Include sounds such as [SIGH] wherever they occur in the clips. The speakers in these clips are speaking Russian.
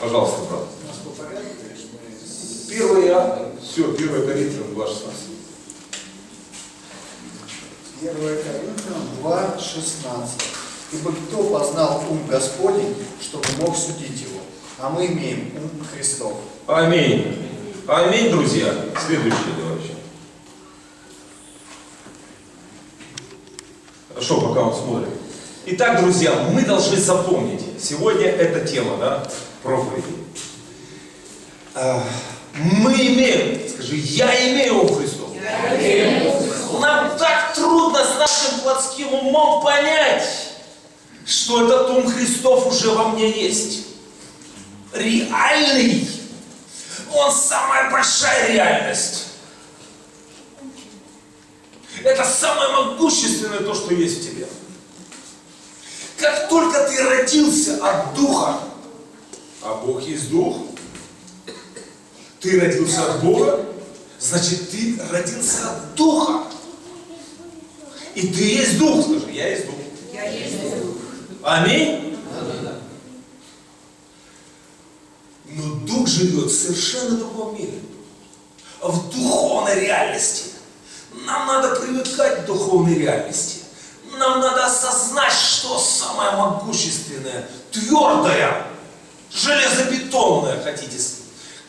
Пожалуйста, брат. Мы- Первое, все, первое Коринфянам 2.16. 1 Коринфянам 2, 16. Ибо кто познал ум Господень, чтобы мог судить его? А мы имеем ум Христов. Аминь. Аминь, друзья. Следующее давайте. Хорошо, пока он смотрит. Итак, друзья, мы должны запомнить, сегодня эта тема, да, проповеди. А, Мы имеем, скажи, я имею ум Христов. Нам так трудно с нашим плотским умом понять, что этот ум Христов уже во мне есть. Реальный. Он самая большая реальность. Это самое могущественное то, что есть в тебе. Как только ты родился от Духа, а Бог есть Дух, ты родился от Бога, значит ты родился от Духа. И ты есть Дух, скажи, я есть Дух. Аминь. Но Дух живет в совершенно другом мире. В духовной реальности. Нам надо привыкать к духовной реальности. Нам надо осознать, что самое могущественное, твердое, железобетонное, хотите,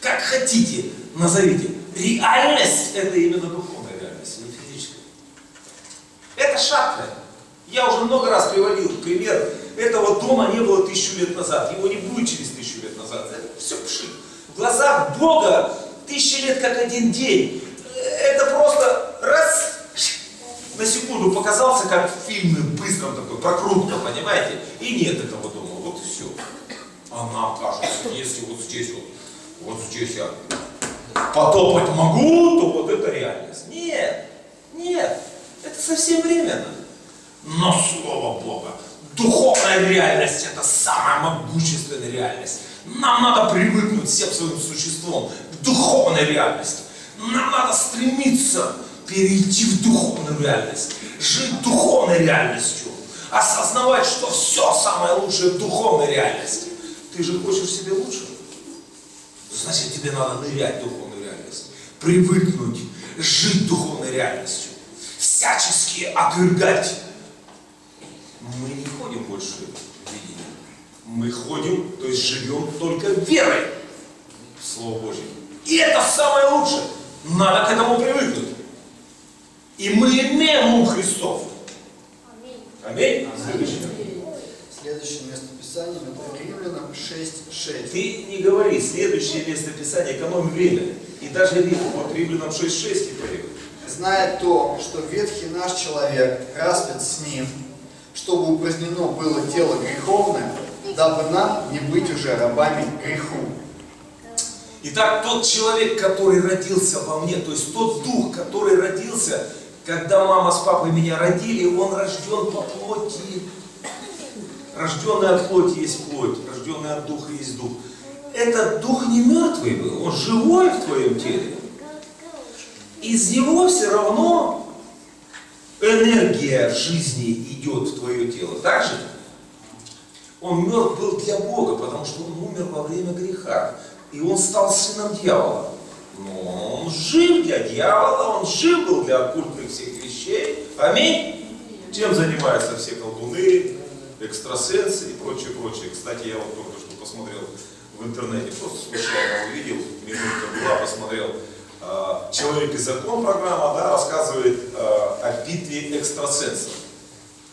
как хотите, назовите. Реальность – это именно духовная реальность, не физическая. Это шахта. Я уже много раз приводил пример. Этого дома не было тысячу лет назад. Его не будет через тысячу лет назад. Это все пшик. В глазах Бога тысячи лет как один день. Это просто раз на секунду показался, как в фильме быстром такой, прокрутка, понимаете? И нет этого дома. А нам кажется, если вот здесь вот, вот здесь я потопать могу, то вот это реальность. Нет, нет, это совсем временно. Но Слово Бога, духовная реальность – это самая могущественная реальность. Нам надо привыкнуть всем своим существом к духовной реальности. Нам надо стремиться перейти в духовную реальность, жить духовной реальностью, осознавать, что все самое лучшее в духовной реальности. Ты же хочешь себе лучше? Значит, тебе надо нырять в духовную реальность, привыкнуть жить духовной реальностью, всячески отвергать. Мы не ходим больше в видении. Мы ходим, то есть живем только верой в Слово Божье. И это самое лучшее. Надо к этому привыкнуть. И мы имеем ум Христов. Аминь. Следующее. Следующее место Писания это Римлянам 6.6. Ты не говори, следующее место Писания, экономи время. И даже Рим, вот Римлянам 6.6 и перевод. Зная то, что ветхий наш человек распят с ним, чтобы упразднено было тело греховное, дабы нам не быть уже рабами греху. Итак, тот человек, который родился во мне, то есть тот дух, который родился, когда мама с папой меня родили, он рожден по плоти. Рожденный от плоти есть плоть, рожденный от духа есть дух. Этот дух не мертвый был, он живой в твоем теле. Из него все равно энергия жизни идет в твое тело. Так же? Он мертв был для Бога, потому что он умер во время греха. И он стал сыном дьявола. Но он жив для дьявола, он жив был для оккультных всех вещей. Аминь. Чем занимаются все колдуны, экстрасенсы и прочее, прочее. Кстати, я вот только что посмотрел в интернете, просто случайно увидел, минутка была, посмотрел. а, Человек и закон программа, да, рассказывает а, о битве экстрасенсов.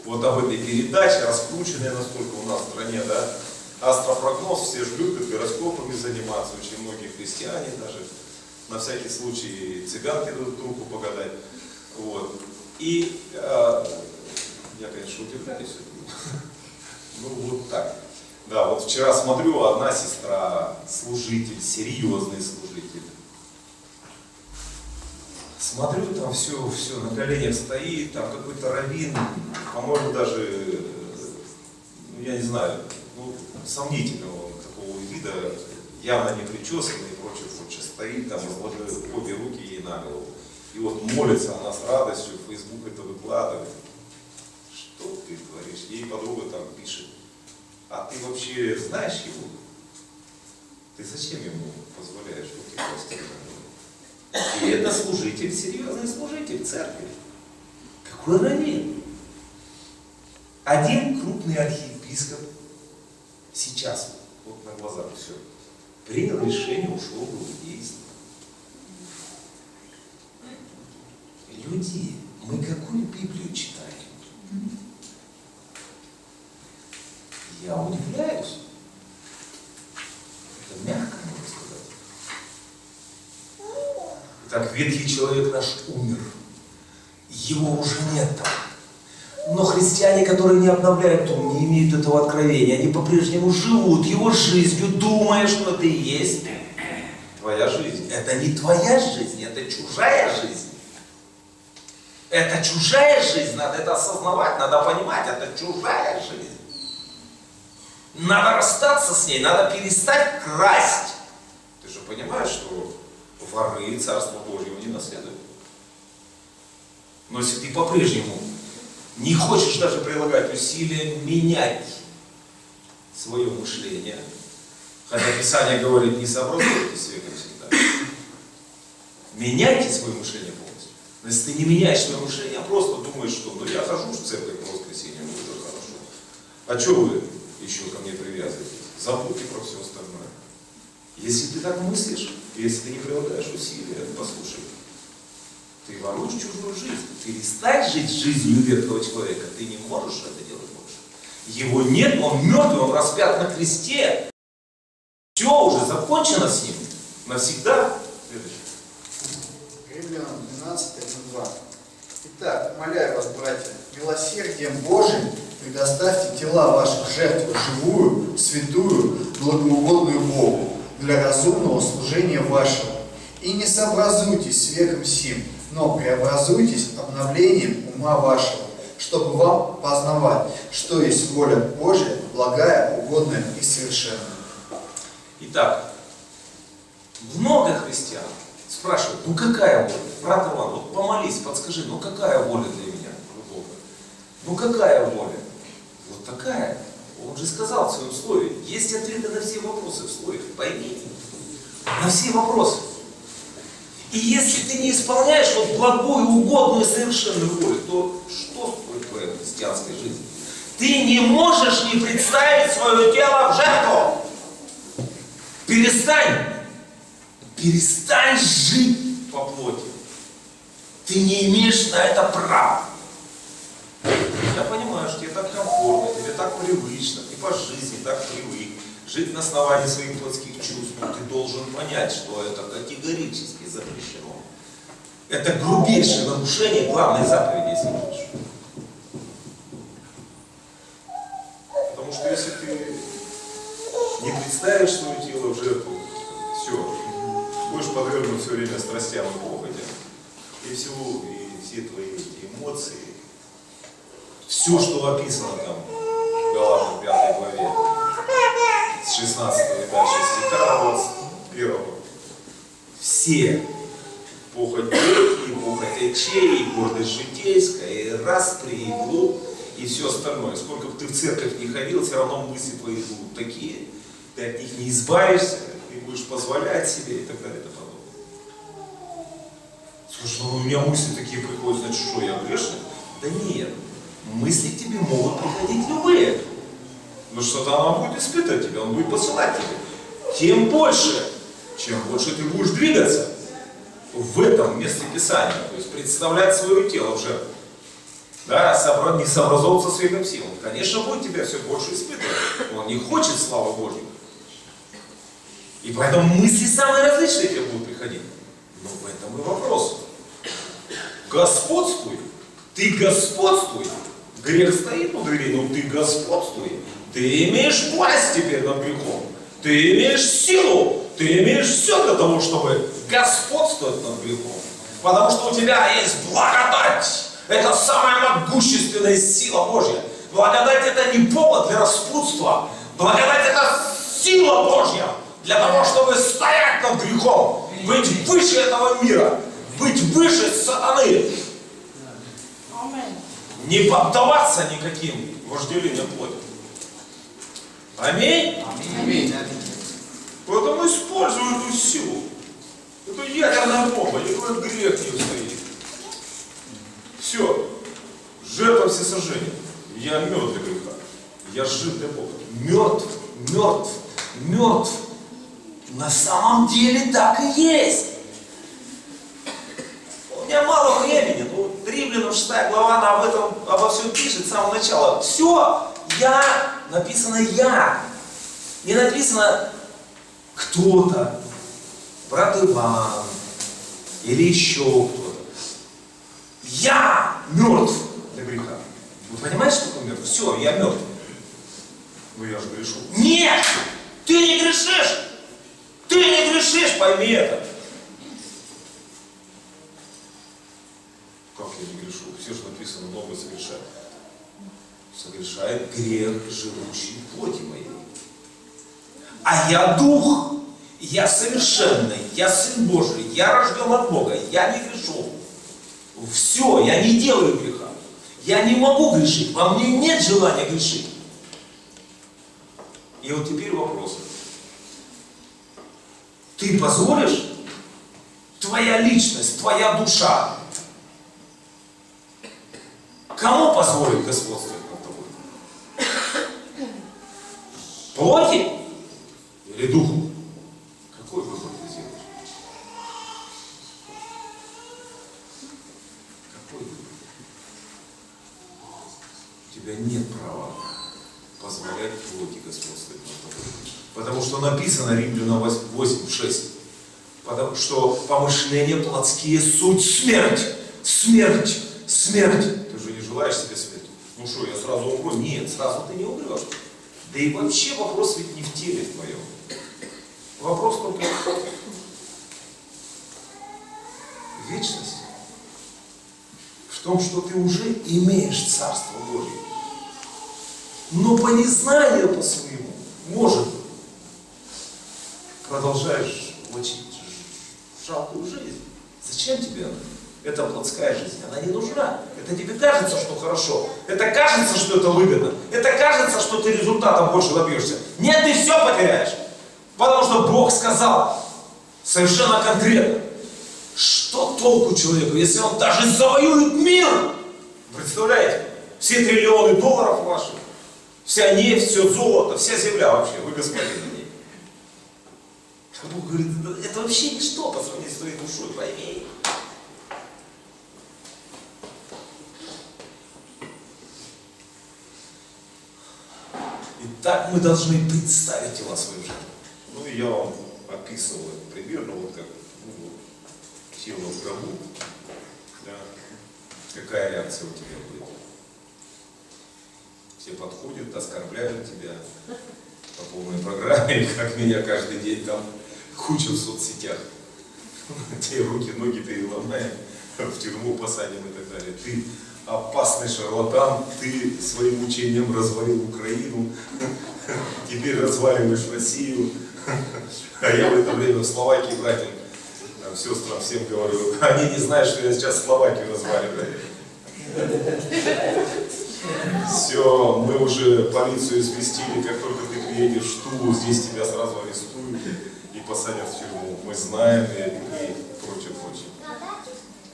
Вот об этой передаче, раскрученной настолько у нас в стране, да, астропрогноз, все же любят гороскопами заниматься, очень многие христиане даже, на всякий случай цыганки дадут руку погадать. Вот. И э, я, конечно, удивляюсь. Ну вот так. Да, вот вчера смотрю, одна сестра, служитель, серьезный служитель. Смотрю, там все, все на коленях стоит, там какой-то раввин, по-моему, даже, э, ну, я не знаю, ну, сомнительного такого вида, явно не причесанный и прочее, прочее, стоит там, возложил обе руки ей на голову. И вот молится она с радостью, Facebook это выкладывает. Что ты говоришь? Ей подруга там пишет. А ты вообще знаешь его? Ты зачем ему позволяешь руки И это служитель, серьезный служитель церкви. Какой раввин? Один крупный архиепископ сейчас, вот на глазах все, принял решение, ушел в иудейство. Люди, мы какую Библию читаем? Я удивляюсь. Это мягко можно Итак, ветхий человек наш умер. Его уже нет там. Но христиане, которые не обновляют ум, не имеют этого откровения, они по-прежнему живут его жизнью, думая, что это и есть твоя жизнь. Это не твоя жизнь, это чужая жизнь. Это чужая жизнь, надо это осознавать, надо понимать, это чужая жизнь. Надо расстаться с ней, надо перестать красть. Ты же понимаешь, что воры Царство Божьего не наследуют. Но если ты по-прежнему не хочешь даже прилагать усилия менять свое мышление, хотя Писание говорит, не сообразуйтесь с веком всегда, меняйте свое мышление полностью. Но если ты не меняешь свое мышление, а просто думаешь, что ну я хожу в церковь по воскресеньям, это хорошо. А что вы еще ко мне привязываетесь? Забудьте про все остальное. Если ты так мыслишь, если ты не прилагаешь усилия, послушай, ты воруешь чужую жизнь. Перестань жить жизнью ветхого человека. Ты не можешь это делать больше. Его нет, он мертвый, он распят на кресте. Все уже закончено с ним. Навсегда. Римлянам 12, 2. Итак, умоляю вас, братья, милосердием Божиим предоставьте тела ваших жертв живую, святую, благоугодную Богу, для разумного служения вашего. И не сообразуйтесь с веком сим, но преобразуйтесь обновлением ума вашего, чтобы вам познавать, что есть воля Божья, благая, угодная и совершенная. Итак, много христиан спрашивают, ну какая воля? Брат Иван, вот помолись, подскажи, ну какая воля для меня? Ну какая воля? Вот такая. Он же сказал в своем слове, есть ответы на все вопросы в слове, поймите. На все вопросы. И если ты не исполняешь вот благую, угодную, совершенную волю, то что стоит твоя христианская жизнь? Ты не можешь не представить свое тело в жертву. Перестань. Перестань жить по плоти. Ты не имеешь на это права. Я понимаю, что тебе так комфортно, тебе так привычно, ты по жизни так привык жить на основании своих плотских чувств, ты должен понять, что это категорически запрещено. Это грубейшее нарушение главной заповеди, если хочешь. Потому что если ты не представишь свое тело в жертву, все, будешь подвергнут все время страстям и похотям, и все, и все твои эмоции, все, что описано там в Галатам 5 главе, с 16 и дальше стиха 21. Все похоть и похоть очей, и гордость житейская, и распри, и блуд, и все остальное. Сколько бы ты в церковь не ходил, все равно мысли твои будут такие, ты от них не избавишься, ты будешь позволять себе и так далее и тому подобное. Слушай, ну у меня мысли такие приходят, значит, что, я грешный? Да нет, мысли тебе могут приходить любые. Но что-то он будет испытывать тебя, он будет посылать тебе. Тем больше, чем больше ты будешь двигаться в этом месте Писания, то есть представлять свое тело жертву. Да, собрать, не сообразовываться с веком сил. Он, конечно, будет тебя все больше испытывать. Он не хочет славы Божьей. И поэтому мысли самые различные тебе будут приходить. Но в этом и вопрос. Господствуй. Ты господствуй. Грех стоит на двери, но ты господствуй. Ты имеешь власть теперь над грехом. Ты имеешь силу. Ты имеешь все для того, чтобы господствовать над грехом. Потому что у тебя есть благодать. Это самая могущественная сила Божья. Благодать это не повод для распутства. Благодать это сила Божья для того, чтобы стоять над грехом, быть выше этого мира, быть выше сатаны. Не поддаваться никаким вожделениям плоти. Аминь? Аминь. Поэтому все. Это ядерная бомба, никакой грех не устоит. Все. Жертва всесожжения. Я мертв для греха. Я жив для Бога. Мертв, мертв, мертв. На самом деле так и есть. У меня мало времени, ну, Римлянам 6 глава она об этом, обо всем пишет с самого начала. Все, я, написано я. Не написано кто-то, брат Иван, или еще кто-то. Я мертв для греха. Вы понимаете, что такое мертв? Все, я мертв. Ну я же грешу. Нет! Ты не грешишь! Ты не грешишь, пойми это. Как я не грешу? Все же написано, много совершает. Совершает грех, живущий в плоти моей. А я дух, я совершенный, я сын Божий, я рожден от Бога, я не грешу. Все, я не делаю греха. Я не могу грешить, во мне нет желания грешить. И вот теперь вопрос. Ты позволишь, твоя личность, твоя душа, кому позволит господствовать над тобой? Плоти или духу? Какой выбор ты сделаешь? Какой выбор? У тебя нет права позволять плоти господствовать над тобой. Потому что написано Римлянам 8, 6. Потому что помышления плотские суть смерть. Смерть. Смерть. Ты же не желаешь себе смерти. Ну что, я сразу умру? Нет, сразу ты не умрешь. Да и вообще вопрос ведь не в теле твоем. Вопрос только в вечности. В том, что ты уже имеешь Царство Божие. Но по незнанию по своему, может продолжаешь влачить жалкую жизнь. Зачем тебе? Это плотская жизнь, она не нужна. Это тебе кажется, что хорошо. Это кажется, что это выгодно. Это кажется, что ты результатом больше добьешься. Нет, ты все потеряешь. Потому что Бог сказал совершенно конкретно, что толку человеку, если он даже завоюет мир? Представляете? Все триллионы долларов ваших, вся нефть, все золото, вся земля вообще, вы господин на ней. Бог говорит, это вообще ничто по сравнению с твоей душой, пойми. И так мы должны представить тела свою жизнь. Я вам описывал примерно, вот как ну, тело в гробу. Да. Какая реакция у тебя будет? Все подходят, оскорбляют тебя по полной программе, [LAUGHS] как меня каждый день там куча в соцсетях. Те руки, ноги переломаем, в тюрьму посадим и так далее. Ты опасный шарлатан, ты своим учением развалил Украину, [LAUGHS] теперь разваливаешь Россию. [LAUGHS] А я в это время в Словакии братьям, там, сестрам всем говорю, [LAUGHS] они не знают, что я сейчас Словакию разваливаю. Все, мы уже полицию известили, как только ты приедешь в Тулу, здесь тебя сразу арестуют и посадят в тюрьму. Мы знаем и, и прочее, прочее.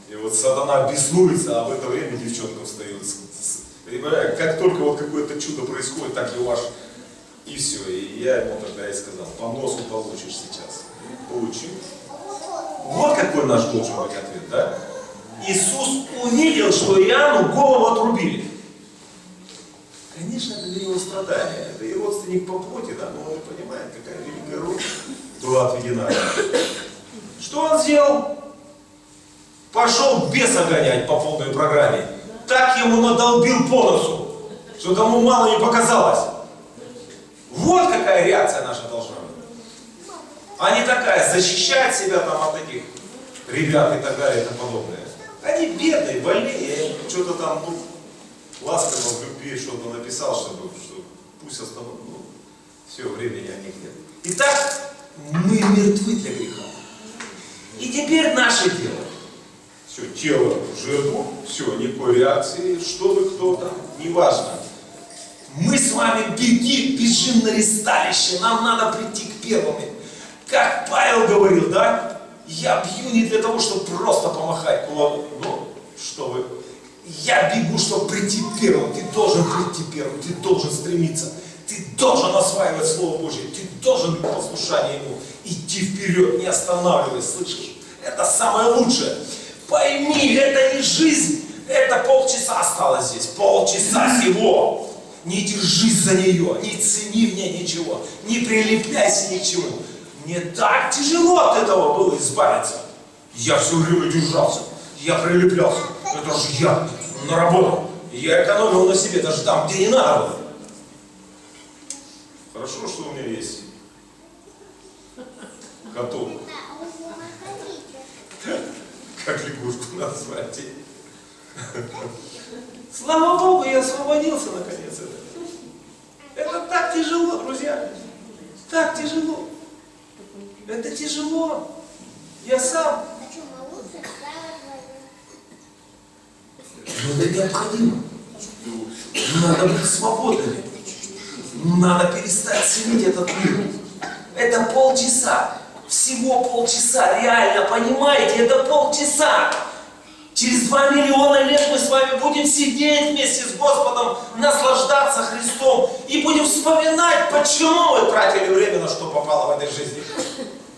И вот сатана беснуется, а в это время девчонка встает. Понимаете, как только вот какое-то чудо происходит, так и ваш, и все. И я ему тогда и сказал, по носу получишь сейчас. Получил. Вот какой наш должен быть ответ, да? Иисус увидел, что Иоанну голову отрубили. Конечно, это для него страдания. Это и родственник по плоти, да, но он понимает, какая великая роль была отведена. Что он сделал? Пошел беса гонять по полной программе. Так ему надолбил по носу, что тому мало не показалось. Вот какая реакция наша должна быть. А не такая, защищать себя там от таких ребят и так далее и тому подобное. Они бедные, больные, что-то там, ну, ласково в любви что-то написал, чтобы, что пусть остановят, ну, все, времени о них нет. Итак, мы мертвы для греха. И теперь наше дело. Все, тело в жертву, все, никакой реакции, что вы, кто там, неважно. Мы с вами беги, бежим на ресталище, нам надо прийти к первыми. Как Павел говорил, да? Я бью не для того, чтобы просто помахать кулаком. Ну, что вы. Я бегу, чтобы прийти первым. Ты должен прийти первым. Ты должен стремиться. Ты должен осваивать Слово Божье. Ты должен быть послушание Ему. Идти вперед, не останавливаясь, слышишь? Это самое лучшее. Пойми, это не жизнь. Это полчаса осталось здесь. Полчаса всего. Не держись за нее, не цени в ней ничего, не прилепляйся ничего. Мне так тяжело от этого было избавиться. Я все время держался, я прилеплялся. Это же я на работу. Я экономил на себе даже там, где не надо было. Хорошо, что у меня есть котов. Как лягушку назвать? Слава Богу, я освободился наконец. Это, это так тяжело, друзья. Так тяжело. Это тяжело. Я сам. Но это необходимо. Надо быть свободными. Надо перестать ценить этот мир. Это полчаса. Всего полчаса. Реально, понимаете? Это полчаса. Через два миллиона лет мы с вами будем сидеть вместе с Господом, наслаждаться Христом и будем вспоминать, почему мы тратили время на что попало в этой жизни.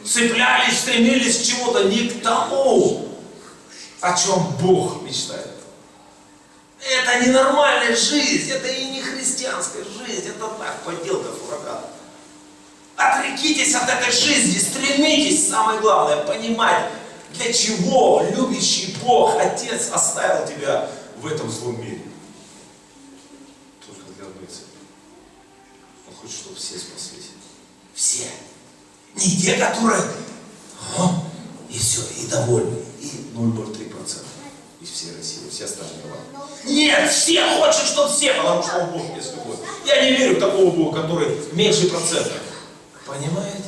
Цеплялись, стремились к чему-то, не к тому, о чем Бог мечтает. Это ненормальная жизнь, это и не христианская жизнь, это так, подделка суррогата. Отрекитесь от этой жизни, стремитесь, самое главное, понимать, для чего любящий Бог, Отец оставил тебя в этом злом мире? Только для одной цели. Он хочет, чтобы все спаслись. Все. Не те, которые О, и все, и довольны, и 0,03%. И все России, все остальные ладно. Нет, все хочет, чтобы все, потому что он Бог есть любовь. Я не верю в такого Бога, который меньше процента. Понимаете?